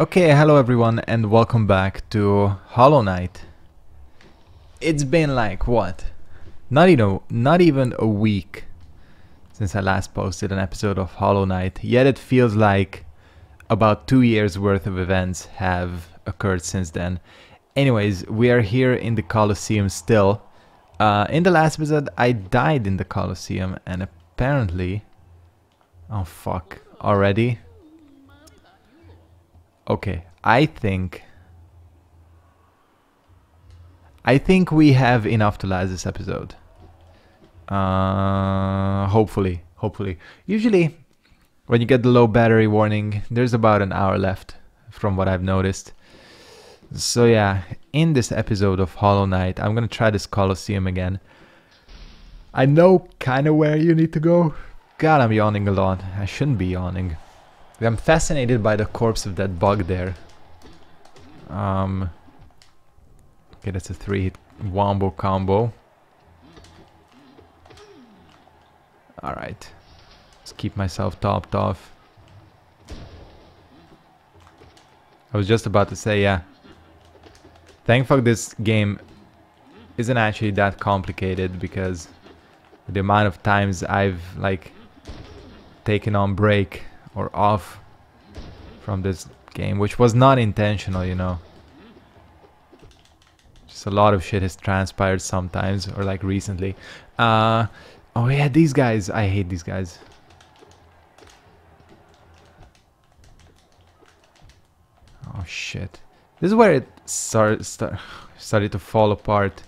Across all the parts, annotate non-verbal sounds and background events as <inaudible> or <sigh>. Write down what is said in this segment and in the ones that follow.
Okay, hello everyone and welcome back to Hollow Knight. It's been like what? Not even not even a week since I last posted an episode of Hollow Knight. Yet it feels like about 2 years worth of events have occurred since then. Anyways, we are here in the Colosseum still. Uh, in the last episode I died in the Colosseum and apparently Oh fuck, already? Okay, I think... I think we have enough to last this episode. Uh, hopefully, hopefully. Usually, when you get the low battery warning, there's about an hour left, from what I've noticed. So yeah, in this episode of Hollow Knight, I'm gonna try this Colosseum again. I know kinda where you need to go. God, I'm yawning a lot. I shouldn't be yawning. I'm fascinated by the corpse of that bug there. Um, okay, that's a three-hit wombo combo. Alright. Let's keep myself topped off. I was just about to say, yeah. Thank fuck this game isn't actually that complicated because the amount of times I've like taken on break or off from this game, which was not intentional, you know. Just a lot of shit has transpired sometimes, or like recently. Uh, oh yeah, these guys. I hate these guys. Oh shit. This is where it start, start, <sighs> started to fall apart.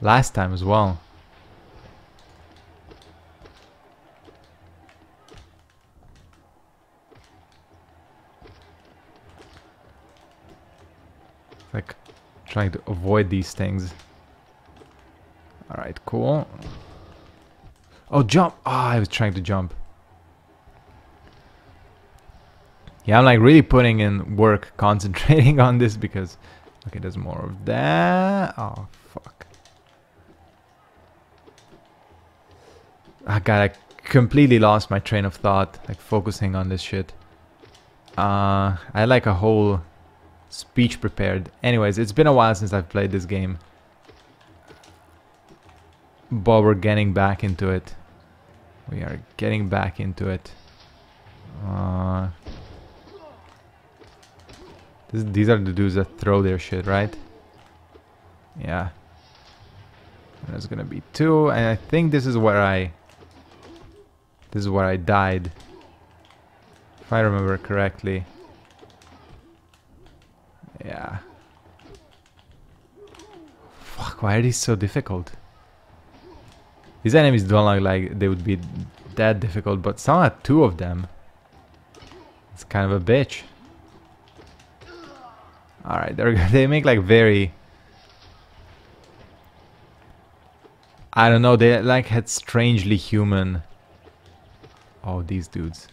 Last time as well. Trying to avoid these things. Alright, cool. Oh, jump! Ah, oh, I was trying to jump. Yeah, I'm like really putting in work, <laughs> concentrating on this because... Okay, there's more of that. Oh, fuck. I got I completely lost my train of thought, like focusing on this shit. Uh, I like a whole speech prepared. Anyways, it's been a while since I've played this game. But we're getting back into it. We are getting back into it. Uh, this, these are the dudes that throw their shit, right? Yeah. There's gonna be two, and I think this is where I... This is where I died. If I remember correctly. Yeah. Fuck, why are these so difficult? These enemies don't look like they would be that difficult, but some are two of them. It's kind of a bitch. Alright, <laughs> they make like very... I don't know, they like had strangely human... Oh, these dudes.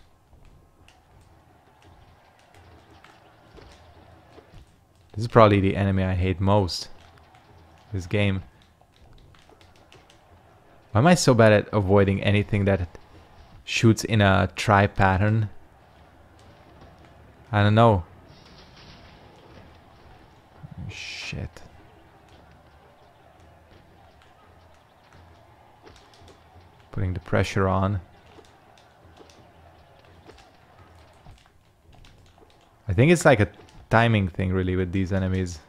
This is probably the enemy I hate most. This game. Why am I so bad at avoiding anything that shoots in a tri pattern? I don't know. Shit. Putting the pressure on. I think it's like a timing thing really with these enemies.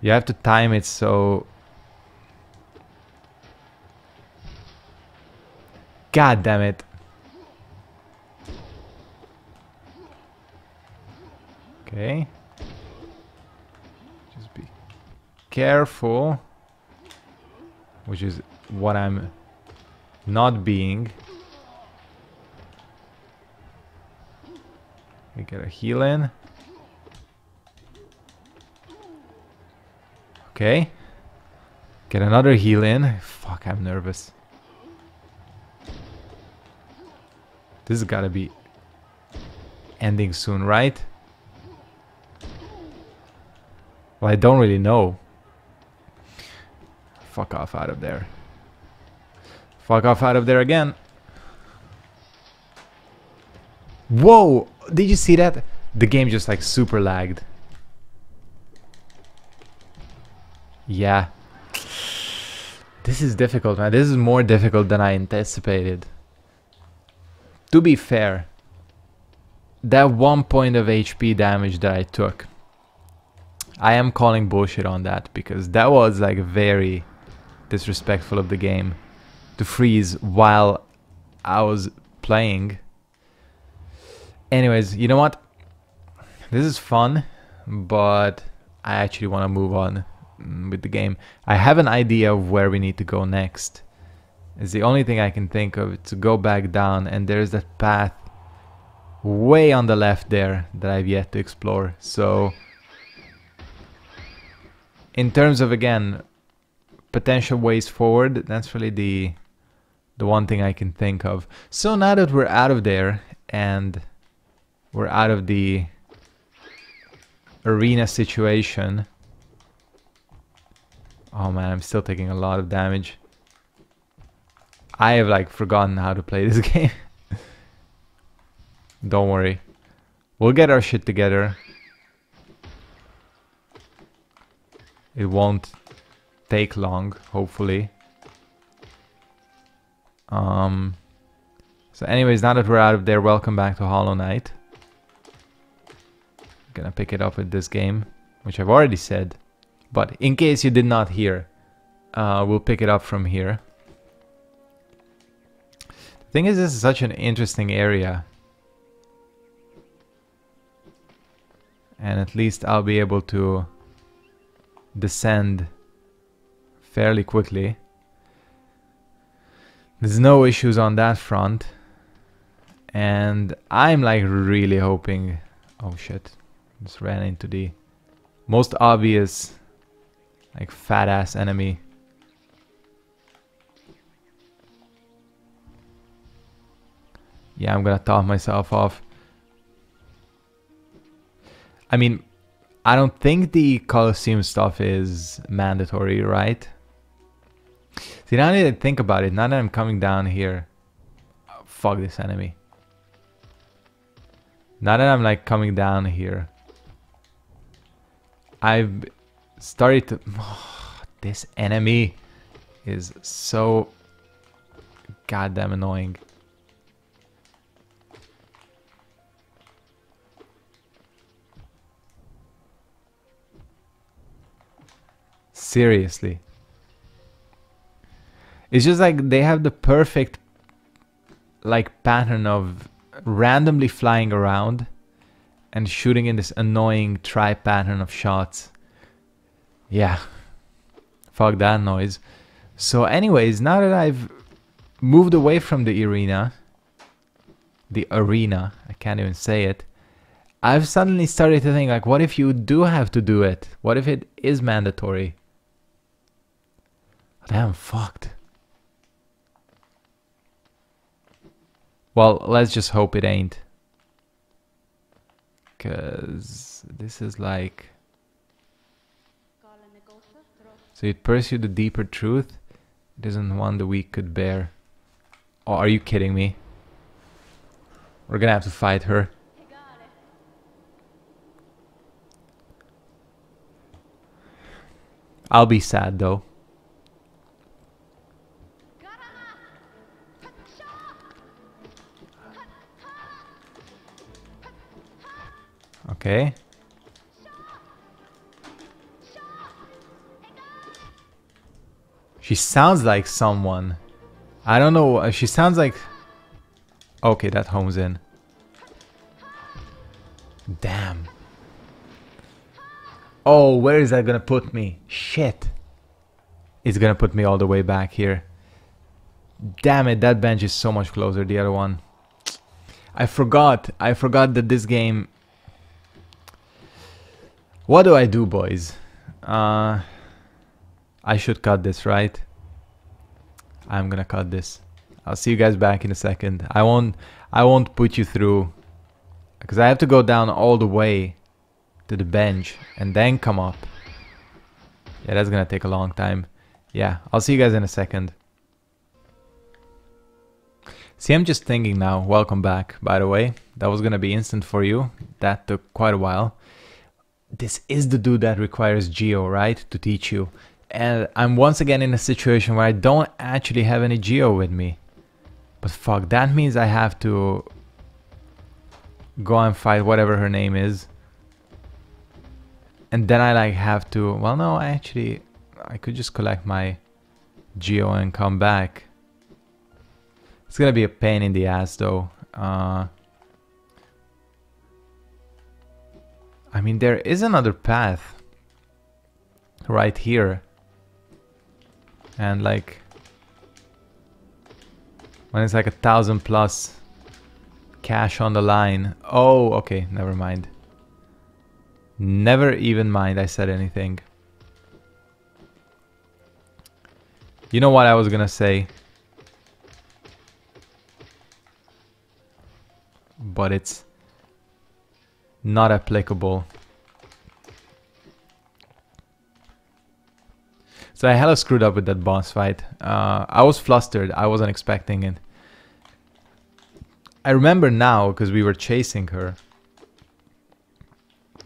You have to time it so... God damn it. Okay. Just be careful. Which is what I'm not being. We get a heal in. Okay. Get another heal in. Fuck, I'm nervous. This has gotta be ending soon, right? Well, I don't really know. Fuck off out of there. Fuck off out of there again. Whoa! Did you see that? the game just like super lagged. Yeah. This is difficult, man. This is more difficult than I anticipated. To be fair, that one point of HP damage that I took, I am calling bullshit on that because that was like very disrespectful of the game to freeze while I was playing. Anyways, you know what? This is fun, but I actually want to move on Mm, with the game. I have an idea of where we need to go next. It's the only thing I can think of to go back down and there's that path way on the left there that I've yet to explore. So in terms of again potential ways forward, that's really the the one thing I can think of. So now that we're out of there and we're out of the arena situation. Oh man, I'm still taking a lot of damage. I have like forgotten how to play this <laughs> game. Don't worry. We'll get our shit together. It won't take long, hopefully. Um, so anyways, now that we're out of there, welcome back to Hollow Knight. Gonna pick it up with this game, which I've already said. But in case you did not hear, uh, we'll pick it up from here. The thing is, this is such an interesting area. And at least I'll be able to descend fairly quickly. There's no issues on that front. And I'm like really hoping... Oh shit. Just ran into the most obvious like fat ass enemy. Yeah, I'm gonna top myself off. I mean, I don't think the Colosseum stuff is mandatory, right? See, now that I think about it, now that I'm coming down here, oh, fuck this enemy. Now that I'm like coming down here, I've started to... Oh, <sighs> this enemy is so goddamn annoying. Seriously. It's just like they have the perfect like pattern of randomly flying around and shooting in this annoying tri pattern of shots. Yeah, fuck that noise. So anyways, now that I've moved away from the arena, the arena, I can't even say it, I've suddenly started to think like, what if you do have to do it? What if it is mandatory? Damn, fucked. Well, let's just hope it ain't. Because this is like... So it pursued the deeper truth. It isn't one the weak could bear. Oh, are you kidding me? We're gonna have to fight her. I'll be sad though. Okay. She sounds like someone. I don't know. Uh, she sounds like... Okay, that homes in. Damn. Oh, where is that gonna put me? Shit. It's gonna put me all the way back here. Damn it, that bench is so much closer, the other one. I forgot. I forgot that this game what do I do, boys? Uh, I should cut this, right? I'm gonna cut this. I'll see you guys back in a second. I won't I won't put you through because I have to go down all the way to the bench and then come up. Yeah, that's gonna take a long time. Yeah, I'll see you guys in a second. See, I'm just thinking now. Welcome back, by the way. That was gonna be instant for you. That took quite a while. This is the dude that requires Geo, right? To teach you. And I'm once again in a situation where I don't actually have any Geo with me. But fuck, that means I have to go and fight whatever her name is. And then I like have to, well no, I actually, I could just collect my Geo and come back. It's gonna be a pain in the ass though. Uh, I mean, there is another path right here. And like, when it's like a thousand plus cash on the line. Oh, okay, never mind. Never even mind I said anything. You know what I was gonna say? but it's not applicable. So I hella screwed up with that boss fight. Uh, I was flustered. I wasn't expecting it. I remember now because we were chasing her.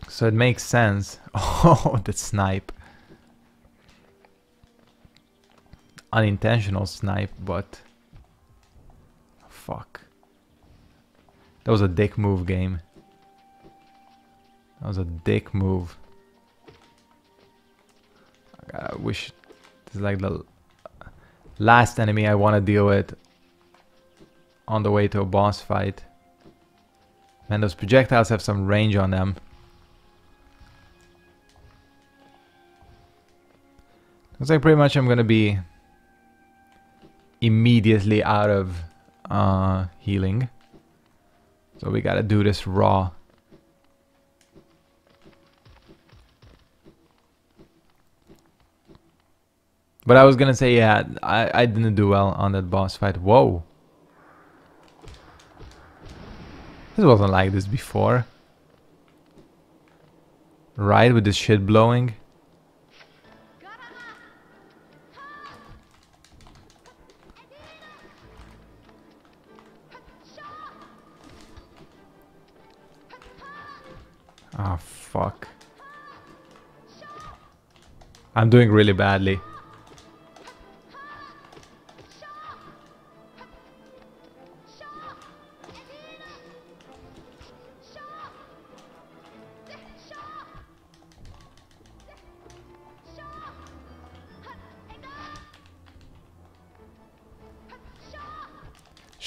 So it makes sense. <laughs> Oh, the snipe. Unintentional snipe, but... Fuck. That was a dick move game. That was a dick move. I wish this is like the last enemy I want to deal with on the way to a boss fight. Man, those projectiles have some range on them. Looks like pretty much I'm gonna be immediately out of uh, healing. So we gotta do this raw. But I was gonna say, yeah, I, I didn't do well on that boss fight. Whoa. This wasn't like this before. Right, with this shit blowing. Ah, oh, fuck. I'm doing really badly.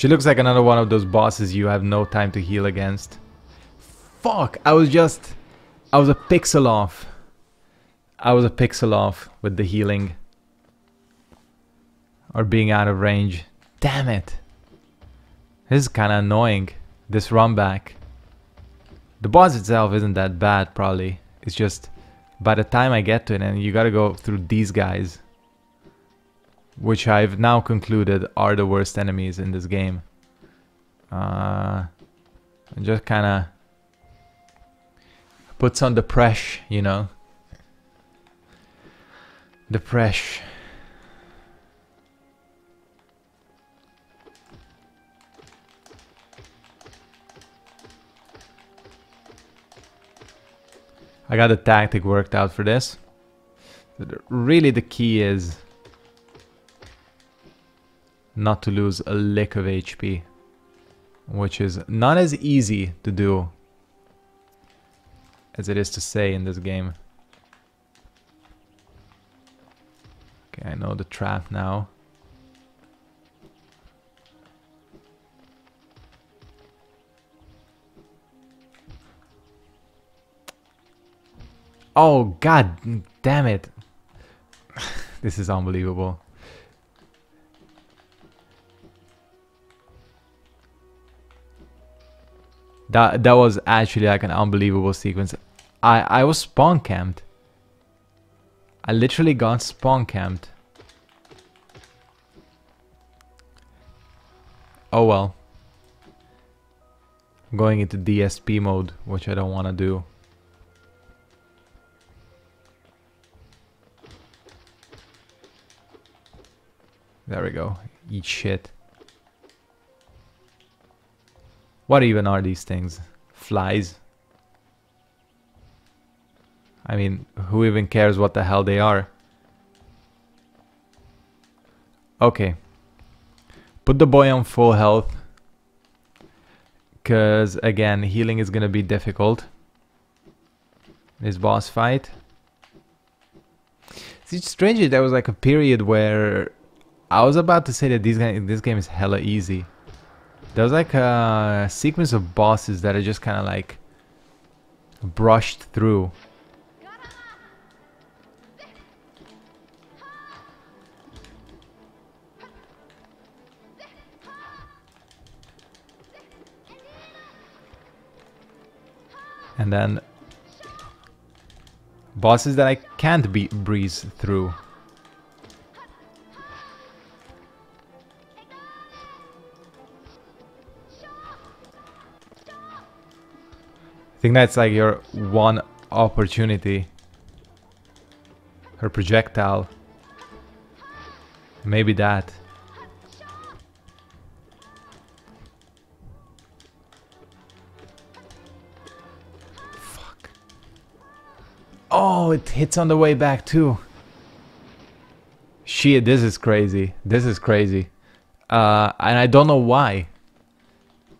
She looks like another one of those bosses you have no time to heal against. Fuck, I was just... I was a pixel off. I was a pixel off with the healing. Or being out of range. Damn it. This is kinda annoying. This run back. The boss itself isn't that bad, probably. It's just... By the time I get to it, and you gotta go through these guys. Which I've now concluded are the worst enemies in this game. Uh, just kinda puts on the pressure, you know. The pressure. I got the tactic worked out for this. Really the key is not to lose a lick of HP. Which is not as easy to do as it is to say in this game. Okay, I know the trap now. Oh, god damn it. <laughs> this is unbelievable. That that was actually like an unbelievable sequence. I I was spawn camped. I literally got spawn camped. Oh well. I'm going into DSP mode, which I don't want to do. There we go. Eat shit. What even are these things? Flies? I mean, who even cares what the hell they are? Okay. Put the boy on full health. Because, again, healing is going to be difficult. This boss fight. See, strangely, there was like a period where I was about to say that this game, this game is hella easy. There was like a sequence of bosses that I just kind of like brushed through. And then bosses that I can't be breeze through. Think that's like your one opportunity. Her projectile. Maybe that. Fuck. Oh, it hits on the way back too. Shit, this is crazy. This is crazy. Uh, and I don't know why.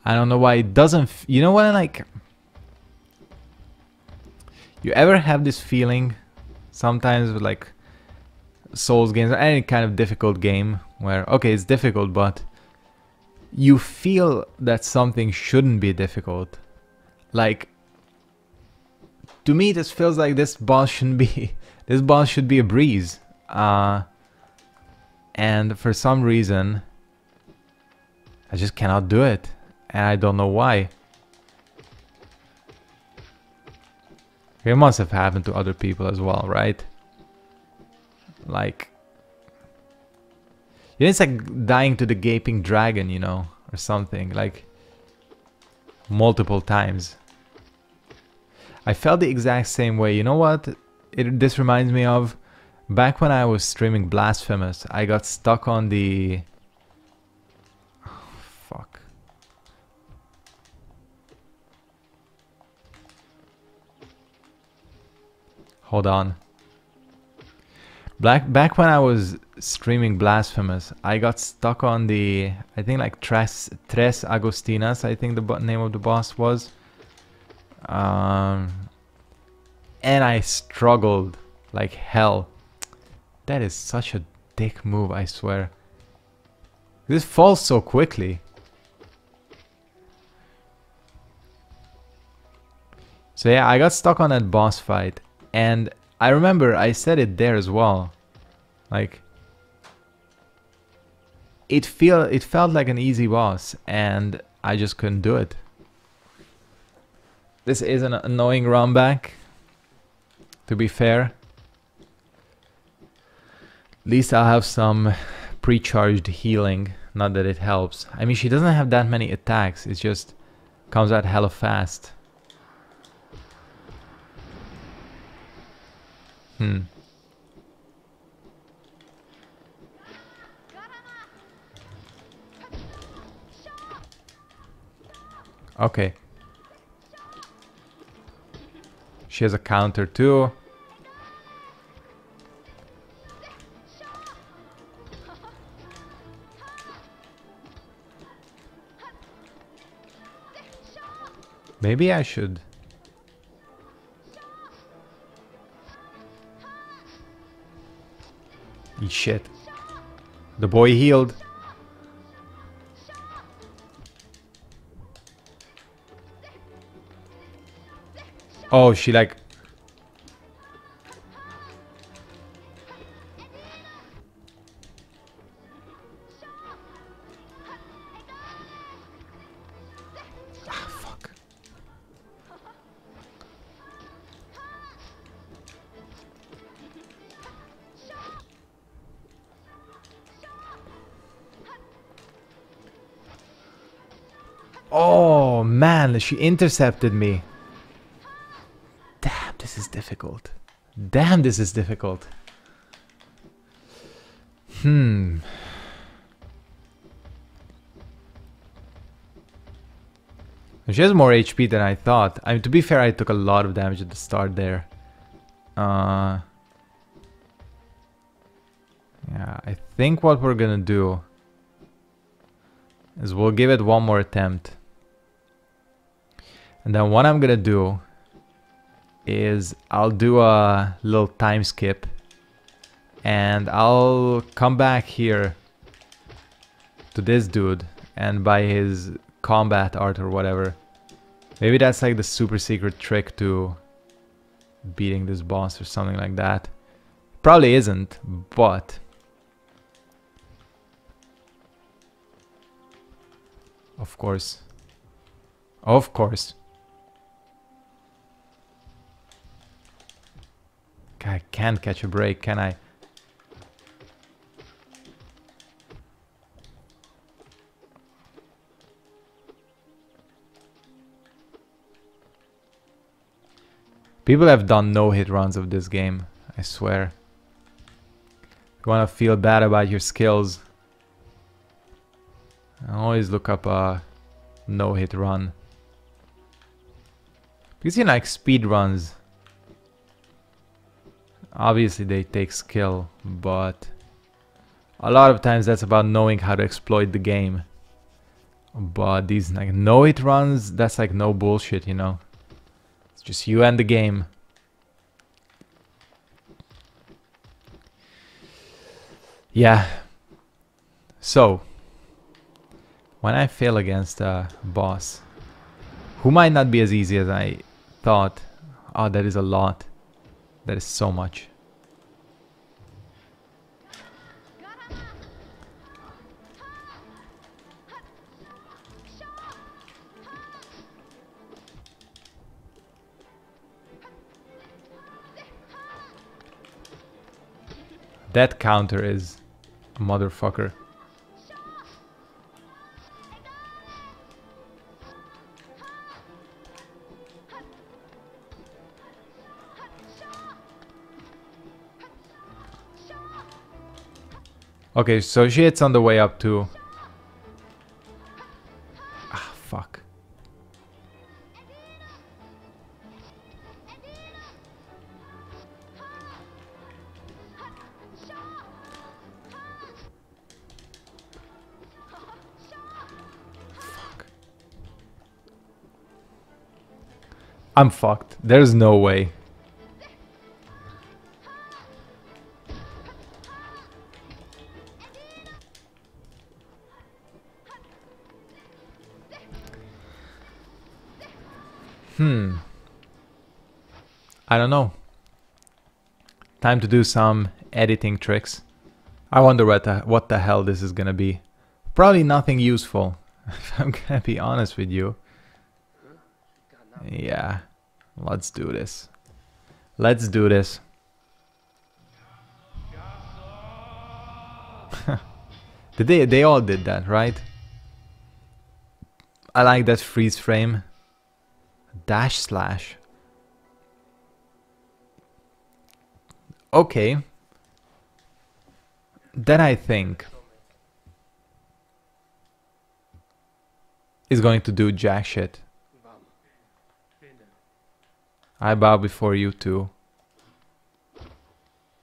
I don't know why it doesn't... you know what, like... You ever have this feeling sometimes with like Souls games or any kind of difficult game where, okay, it's difficult, but you feel that something shouldn't be difficult. Like, to me, this feels like this boss shouldn't be, <laughs> this boss should be a breeze. Uh, and for some reason, I just cannot do it. And I don't know why. It must have happened to other people as well, right? Like... It's like dying to the gaping dragon, you know? Or something, like... Multiple times. I felt the exact same way. You know what? It, this reminds me of... Back when I was streaming Blasphemous, I got stuck on the... Hold on. Black, back when I was streaming Blasphemous, I got stuck on the, I think like Tres, Tres Agostinas, I think the name of the boss was. Um, and I struggled like hell. That is such a dick move, I swear. This falls so quickly. So yeah, I got stuck on that boss fight and I remember I said it there as well. Like it feel it felt like an easy boss and I just couldn't do it. This is an annoying run back. To be fair. At least I'll have some pre-charged healing. Not that it helps. I mean, she doesn't have that many attacks. It just comes out hella fast. Hmm. Okay. She has a counter too. Maybe I should shit. The boy healed. Oh, she like man, she intercepted me. Damn, this is difficult. Damn, this is difficult. Hmm. She has more HP than I thought. I mean, to be fair, I took a lot of damage at the start there. Uh, yeah, I think what we're gonna do is we'll give it one more attempt. And then what I'm gonna do is I'll do a little time skip and I'll come back here to this dude and buy his combat art or whatever. Maybe that's like the super secret trick to beating this boss or something like that. Probably isn't, but... Of course. Of course. I can't catch a break, can I? People have done no-hit runs of this game, I swear. You wanna feel bad about your skills, I always look up a no-hit run. Because you know, like speed runs, obviously they take skill, but a lot of times that's about knowing how to exploit the game. But these like no, it runs, that's like no bullshit, you know. It's just you and the game. Yeah. So, when I fail against a boss, who might not be as easy as I thought, oh, that is a lot. That is so much. That counter is a motherfucker. Okay, so she hits on the way up too. Ah, fuck. Fuck. I'm fucked. There's no way. Don't know. Time to do some editing tricks. I wonder what the, what the hell this is gonna be. Probably nothing useful, <laughs> if I'm gonna be honest with you. Yeah, let's do this. Let's do this. <laughs> did they, they all did that, right? I like that freeze frame dash slash. Okay. Then I think is going to do jack shit. I bow before you too.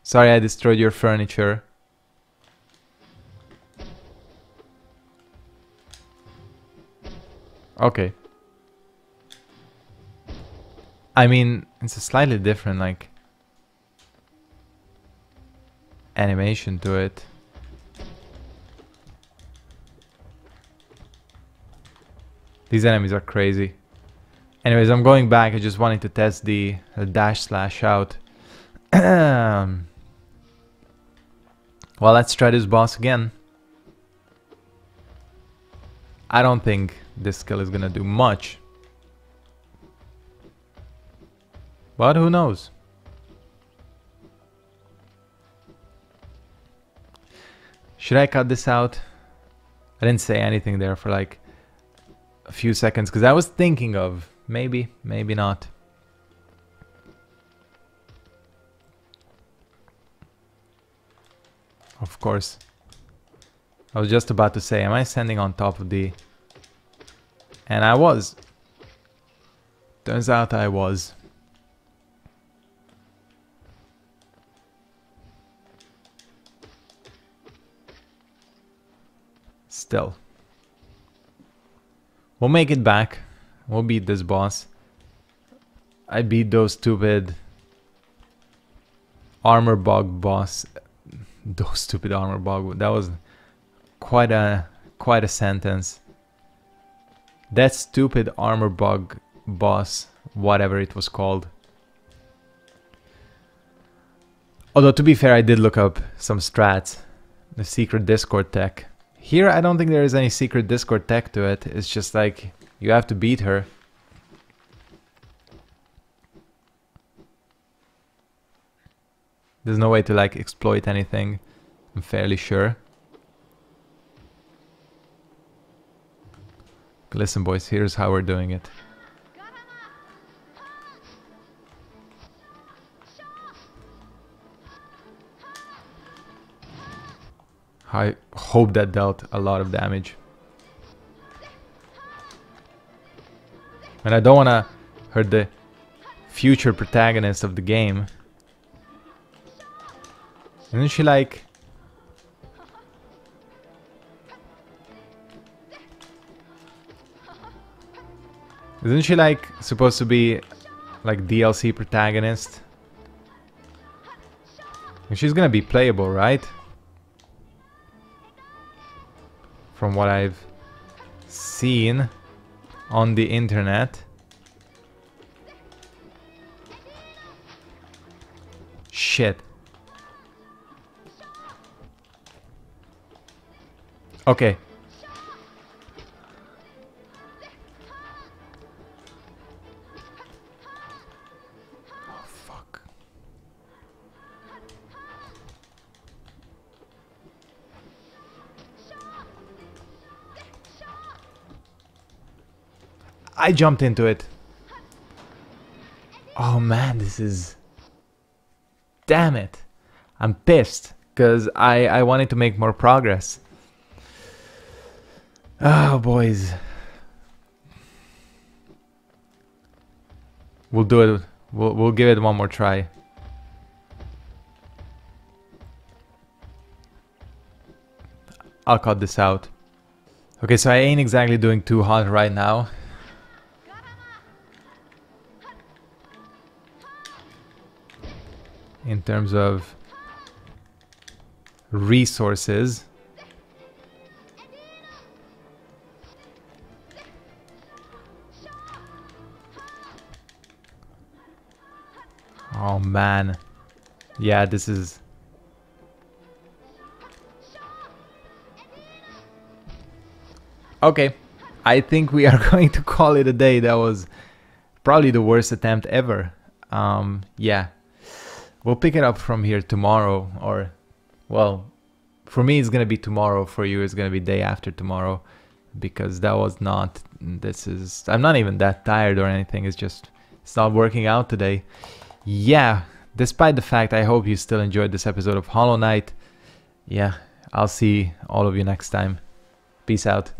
Sorry I destroyed your furniture. Okay. I mean, it's a slightly different, like, animation to it. These enemies are crazy. Anyways, I'm going back. I just wanted to test the, the dash slash out. <clears throat> well, let's try this boss again. I don't think this skill is gonna do much. But who knows? Should I cut this out? I didn't say anything there for like a few seconds because I was thinking of maybe, maybe not. Of course. I was just about to say, am I standing on top of the... And I was. Turns out I was. Still. We'll make it back. We'll beat this boss. I beat those stupid armor bug boss. <laughs> Those stupid armor bug. That was quite a quite a sentence. That stupid armor bug boss, whatever it was called. Although to be fair, I did look up some strats, the secret Discord tech. Here, I don't think there is any secret Discord tech to it. It's just like you have to beat her. There's no way to like exploit anything. I'm fairly sure. Listen boys, here's how we're doing it. I hope that dealt a lot of damage. And I don't want to hurt the future protagonist of the game. Isn't she like... Isn't she like supposed to be like DLC protagonist? And she's gonna be playable, right? From what I've seen on the internet. Shit. Okay. I jumped into it. Oh man, this is... Damn it. I'm pissed because I, I wanted to make more progress. Oh, boys. We'll do it. We'll, we'll give it one more try. I'll cut this out. Okay, so I ain't exactly doing too hot right now. In terms of resources. Oh man. Yeah, this is... Okay. I think we are <laughs> going to call it a day. That was probably the worst attempt ever. Um, yeah. We'll pick it up from here tomorrow or... Well, for me it's gonna be tomorrow. For you it's gonna be day after tomorrow. Because that was not... This is... I'm not even that tired or anything. It's just... It's not working out today yeah, despite the fact I hope you still enjoyed this episode of Hollow Knight, yeah, I'll see all of you next time. Peace out.